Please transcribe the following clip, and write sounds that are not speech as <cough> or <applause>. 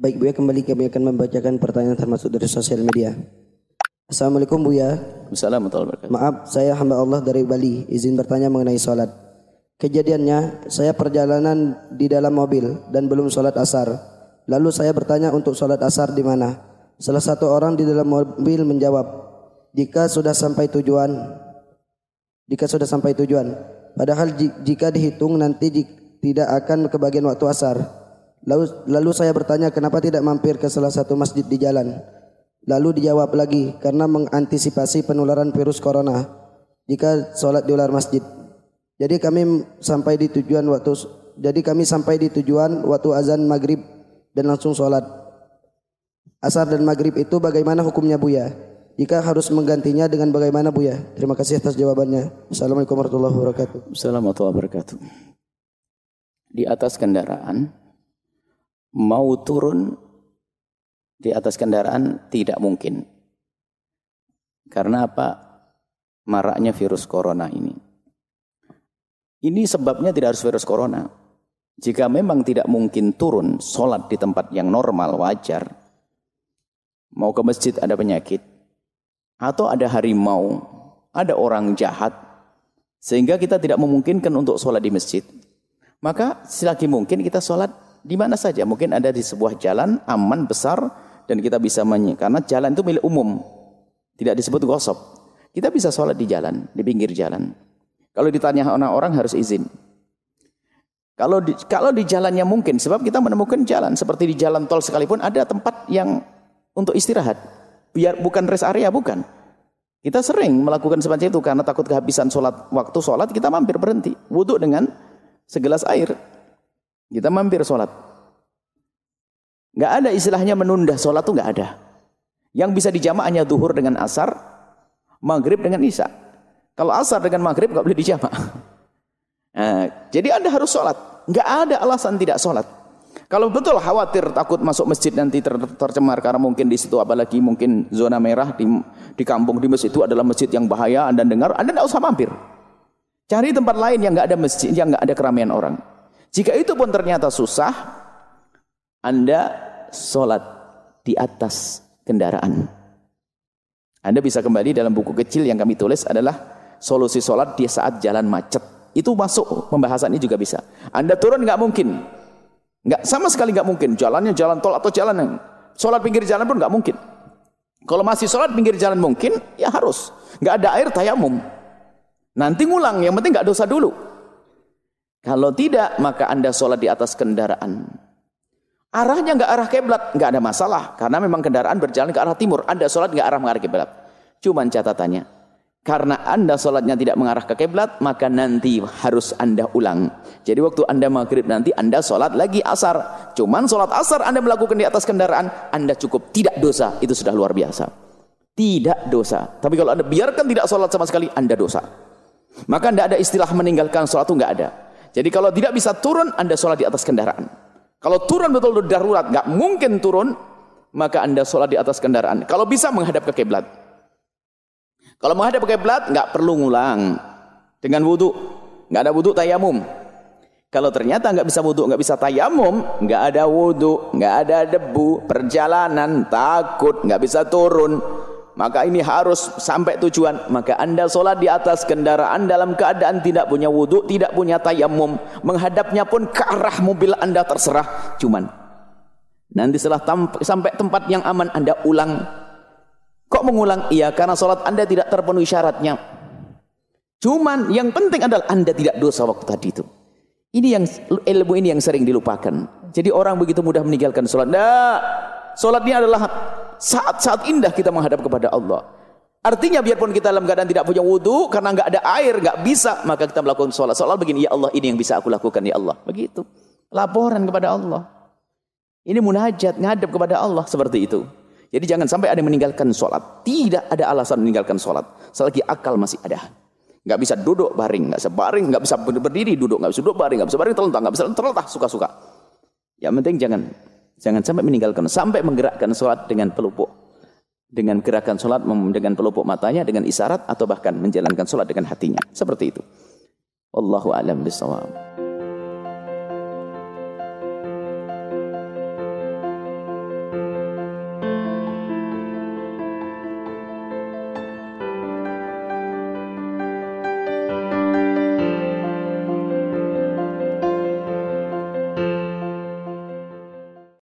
Baik Buya, kembali kami akan membacakan pertanyaan termasuk dari sosial media. Assalamualaikum Buya. Assalamualaikum Maaf, saya hamba Allah dari Bali. Izin bertanya mengenai sholat. Kejadiannya, saya perjalanan di dalam mobil dan belum sholat asar. Lalu saya bertanya untuk sholat asar di mana. Salah satu orang di dalam mobil menjawab, jika sudah sampai tujuan, jika sudah sampai tujuan. Padahal jika dihitung nanti tidak akan kebagian waktu asar. Lalu, lalu saya bertanya kenapa tidak mampir ke salah satu masjid di jalan. Lalu dijawab lagi karena mengantisipasi penularan virus corona jika sholat di luar masjid. Jadi kami sampai di tujuan waktu jadi kami sampai di tujuan waktu azan maghrib dan langsung sholat. Asar dan maghrib itu bagaimana hukumnya Buya? Jika harus menggantinya dengan bagaimana Buya? Terima kasih atas jawabannya. Assalamualaikum warahmatullahi wabarakatuh. Assalamualaikum warahmatullahi wabarakatuh. Di atas kendaraan mau turun di atas kendaraan tidak mungkin. Karena apa? Maraknya virus corona ini. Ini sebabnya tidak harus virus corona. Jika memang tidak mungkin turun sholat di tempat yang normal, wajar. Mau ke masjid ada penyakit. Atau ada harimau, ada orang jahat. Sehingga kita tidak memungkinkan untuk sholat di masjid. Maka selagi mungkin kita sholat di mana saja. Mungkin ada di sebuah jalan aman besar dan kita bisa menyi. Karena jalan itu milik umum. Tidak disebut gosok. Kita bisa sholat di jalan, di pinggir jalan. Kalau ditanya orang-orang harus izin. Kalau di, kalau di jalannya mungkin, sebab kita menemukan jalan seperti di jalan tol sekalipun ada tempat yang untuk istirahat. Biar bukan rest area, bukan. Kita sering melakukan semacam itu karena takut kehabisan sholat. Waktu sholat kita mampir berhenti. Wudhu dengan segelas air. Kita mampir sholat. Gak ada istilahnya menunda sholat tuh gak ada. Yang bisa dijamak hanya duhur dengan asar, maghrib dengan isya. Kalau asar dengan maghrib gak boleh dijamak. <laughs> Nah, jadi anda harus sholat. Gak ada alasan tidak sholat. Kalau betul khawatir takut masuk masjid nanti ter tercemar karena mungkin di situ apalagi mungkin zona merah di, di kampung di masjid itu adalah masjid yang bahaya anda dengar anda tidak usah mampir. Cari tempat lain yang nggak ada masjid yang nggak ada keramaian orang. Jika itu pun ternyata susah, Anda sholat di atas kendaraan. Anda bisa kembali dalam buku kecil yang kami tulis adalah solusi sholat di saat jalan macet. Itu masuk pembahasan ini juga bisa. Anda turun nggak mungkin. nggak sama sekali nggak mungkin. Jalannya jalan tol atau jalan yang sholat pinggir jalan pun nggak mungkin. Kalau masih sholat pinggir jalan mungkin, ya harus. nggak ada air tayamum. Nanti ngulang, yang penting nggak dosa dulu. Kalau tidak, maka Anda sholat di atas kendaraan. Arahnya nggak arah kiblat, nggak ada masalah. Karena memang kendaraan berjalan ke arah timur. Anda sholat nggak arah mengarah kiblat. Cuman catatannya, karena Anda sholatnya tidak mengarah ke kiblat, maka nanti harus Anda ulang. Jadi waktu Anda maghrib nanti Anda sholat lagi asar. Cuman sholat asar Anda melakukan di atas kendaraan, Anda cukup tidak dosa. Itu sudah luar biasa. Tidak dosa. Tapi kalau Anda biarkan tidak sholat sama sekali, Anda dosa. Maka tidak ada istilah meninggalkan sholat itu nggak ada. Jadi kalau tidak bisa turun, Anda sholat di atas kendaraan. Kalau turun betul-betul darurat, nggak mungkin turun, maka Anda sholat di atas kendaraan. Kalau bisa menghadap ke kiblat. Kalau menghadap ke kiblat, nggak perlu ngulang. Dengan wudhu, nggak ada wudhu tayamum. Kalau ternyata nggak bisa wudhu, nggak bisa tayamum, nggak ada wudhu, nggak ada debu, perjalanan, takut, nggak bisa turun, maka ini harus sampai tujuan. Maka anda sholat di atas kendaraan dalam keadaan tidak punya wudhu tidak punya tayamum menghadapnya pun ke arah mobil anda terserah. Cuman nanti setelah sampai tempat yang aman anda ulang. Kok mengulang? iya karena sholat anda tidak terpenuhi syaratnya. Cuman yang penting adalah anda tidak dosa waktu tadi itu. Ini yang ilmu ini yang sering dilupakan. Jadi orang begitu mudah meninggalkan sholat. Nah, sholat ini adalah saat-saat indah kita menghadap kepada Allah. Artinya biarpun kita dalam keadaan tidak punya wudhu, karena nggak ada air, nggak bisa, maka kita melakukan sholat. Sholat begini, ya Allah ini yang bisa aku lakukan, ya Allah. Begitu. Laporan kepada Allah. Ini munajat, ngadap kepada Allah seperti itu. Jadi jangan sampai ada yang meninggalkan sholat. Tidak ada alasan meninggalkan sholat. Selagi akal masih ada. Nggak bisa duduk baring, nggak bisa baring, nggak bisa berdiri duduk, nggak bisa duduk baring, nggak bisa baring terlentang, nggak bisa terletak suka-suka. Yang penting jangan Jangan sampai meninggalkan, sampai menggerakkan sholat dengan pelupuk. Dengan gerakan sholat, dengan pelupuk matanya, dengan isyarat, atau bahkan menjalankan sholat dengan hatinya. Seperti itu. Wallahu a'lam bishawab.